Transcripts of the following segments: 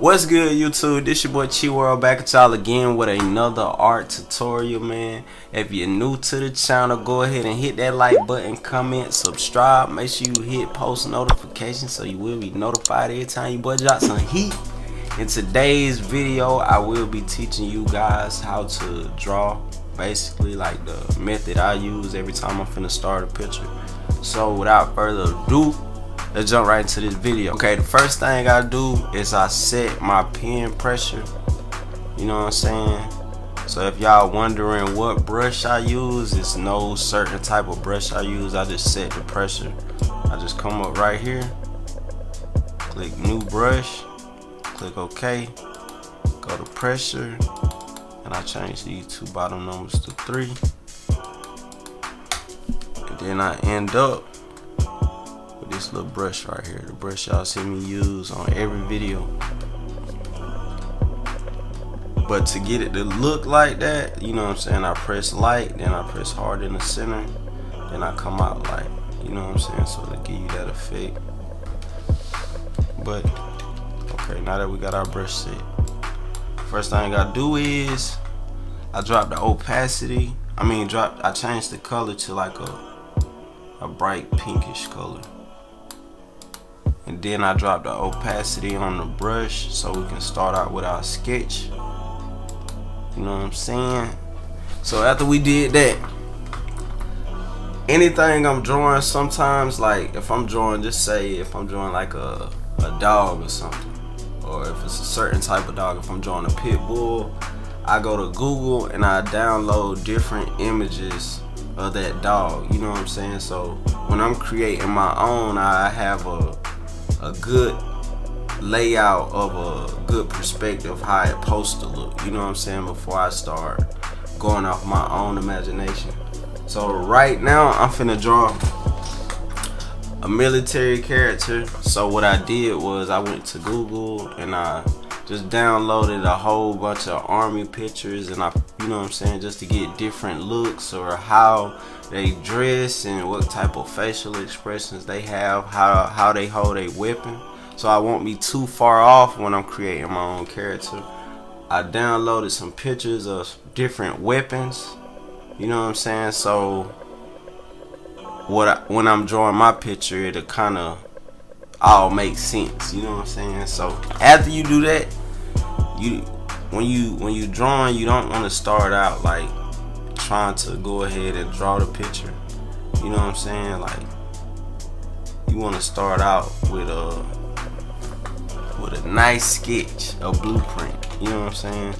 What's good YouTube? This your boy Chi World back at y'all again with another art tutorial man. If you're new to the channel, go ahead and hit that like button, comment, subscribe. Make sure you hit post notifications so you will be notified every time you boy drop some heat. In today's video, I will be teaching you guys how to draw basically like the method I use every time I'm finna start a picture. So without further ado, let's jump right into this video. Okay the first thing I do is I set my pen pressure. You know what I'm saying? So if y'all wondering what brush I use it's no certain type of brush I use. I just set the pressure. I just come up right here click new brush click OK go to pressure and I change these two bottom numbers to three. And then I end up this little brush right here the brush y'all see me use on every video. But to get it to look like that you know what I'm saying? I press light then I press hard in the center then I come out light you know what I'm saying? So to give you that effect. But okay now that we got our brush set first thing I do is I drop the opacity I mean drop I changed the color to like a a bright pinkish color then I drop the opacity on the brush so we can start out with our sketch. You know what I'm saying? So after we did that anything I'm drawing sometimes like if I'm drawing just say if I'm drawing like a, a dog or something or if it's a certain type of dog if I'm drawing a pit bull I go to Google and I download different images of that dog. You know what I'm saying? So when I'm creating my own I have a a good layout of a good perspective how it supposed to look. You know what i'm saying? Before i start going off my own imagination. So right now i'm finna draw a military character. So what i did was i went to google and i just downloaded a whole bunch of army pictures and I you know what I'm saying just to get different looks or how they dress and what type of facial expressions they have how how they hold a weapon. So I won't be too far off when I'm creating my own character. I downloaded some pictures of different weapons you know what I'm saying? So what I, when I'm drawing my picture it'll kind of all make sense you know what I'm saying? So after you do that you when you when you drawing you don't want to start out like trying to go ahead and draw the picture. You know what I'm saying? Like you want to start out with a with a nice sketch a blueprint. You know what I'm saying?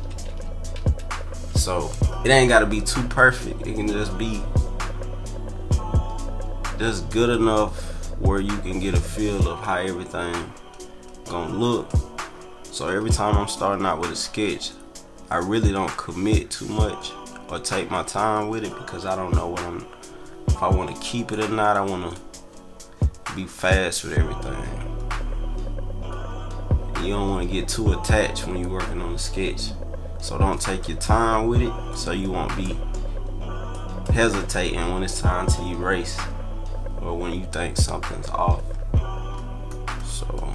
So it ain't got to be too perfect. It can just be just good enough where you can get a feel of how everything gonna look so every time I'm starting out with a sketch, I really don't commit too much or take my time with it because I don't know what I'm, if I want to keep it or not. I want to be fast with everything. You don't want to get too attached when you're working on a sketch. So don't take your time with it so you won't be hesitating when it's time to erase or when you think something's off. So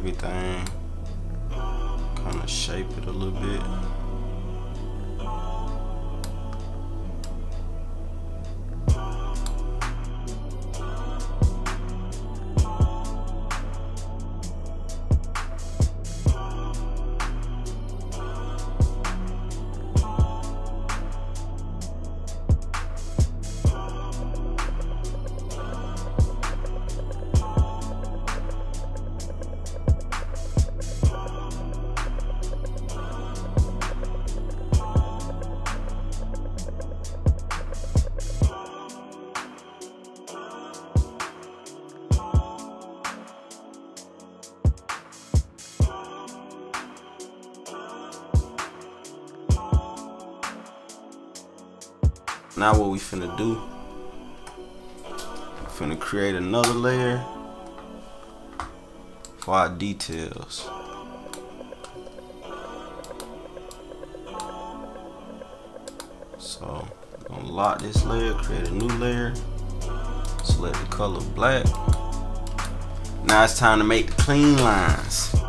everything, Now what we finna do, finna create another layer for our details. So I'm gonna lock this layer, create a new layer, select the color black. Now it's time to make the clean lines.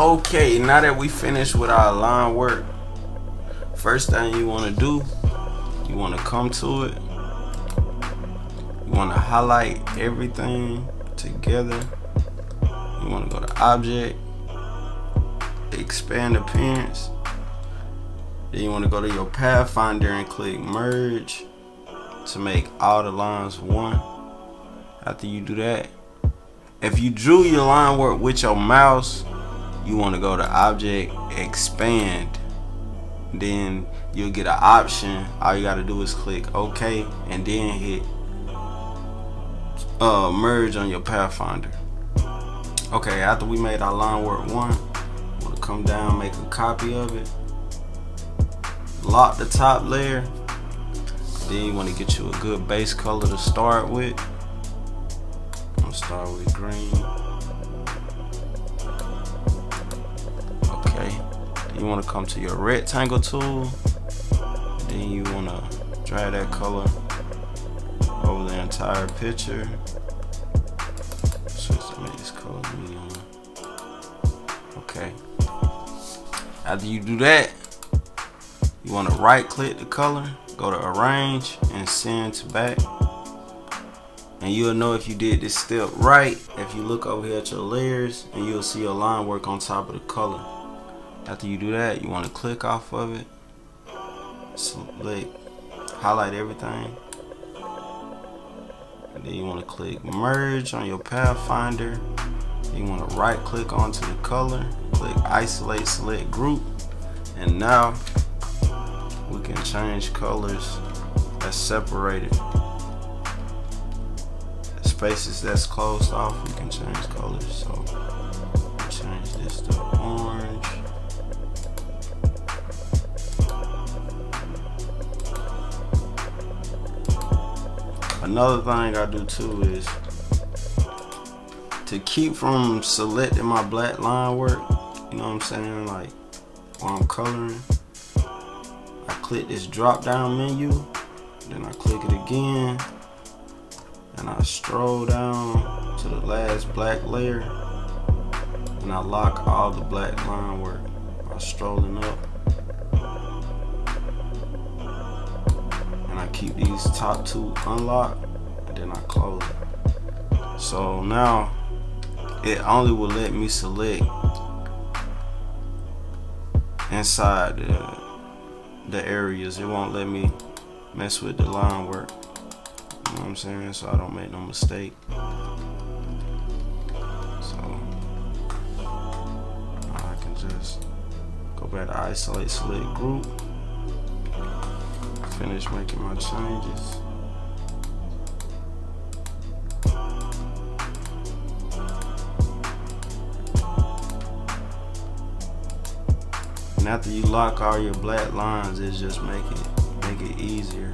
Okay, now that we finished with our line work, first thing you want to do, you want to come to it. You want to highlight everything together. You want to go to object, expand appearance. Then you want to go to your Pathfinder and click merge to make all the lines one. After you do that, if you drew your line work with your mouse, you want to go to object expand then you'll get an option. All you got to do is click OK and then hit uh, merge on your Pathfinder. Okay after we made our line work one want to come down make a copy of it lock the top layer then you want to get you a good base color to start with. I'm gonna start with green you want to come to your rectangle tool then you want to drag that color over the entire picture. Let make this color medium okay. After you do that you want to right click the color go to arrange and send to back. And you'll know if you did this step right. If you look over here at your layers and you'll see a line work on top of the color after you do that, you want to click off of it, select, highlight everything, And then you want to click merge on your pathfinder. You want to right click onto the color, click isolate select group. And now we can change colors that's separated. Spaces that's closed off, we can change colors. So change this to orange. Another thing I do too is to keep from selecting my black line work, you know what I'm saying? Like while I'm coloring, I click this drop down menu, then I click it again, and I stroll down to the last black layer, and I lock all the black line work by strolling up. Keep these top two unlocked, and then I close it. So now it only will let me select inside the, the areas. It won't let me mess with the line work. You know what I'm saying? So I don't make no mistake. So I can just go back to isolate select group. Finish making my changes. And after you lock all your black lines, it's just make it make it easier.